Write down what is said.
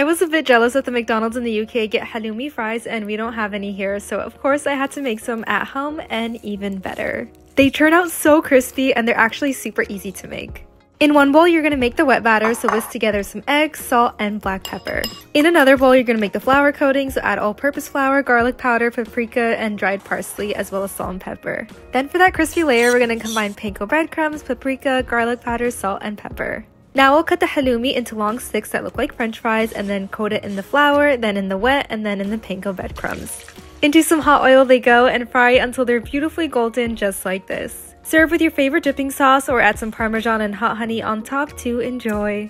I was a bit jealous that the McDonald's in the UK get halloumi fries and we don't have any here, so of course I had to make some at home and even better. They turn out so crispy and they're actually super easy to make. In one bowl, you're to make the wet batter, so whisk together some eggs, salt, and black pepper. In another bowl, you're to make the flour coating, so add all-purpose flour, garlic powder, paprika, and dried parsley, as well as salt and pepper. Then for that crispy layer, we're to combine panko breadcrumbs, paprika, garlic powder, salt, and pepper. Now we'll cut the halloumi into long sticks that look like french fries and then coat it in the flour, then in the wet, and then in the panko breadcrumbs. Into some hot oil they go and fry until they're beautifully golden just like this. Serve with your favorite dipping sauce or add some parmesan and hot honey on top to enjoy.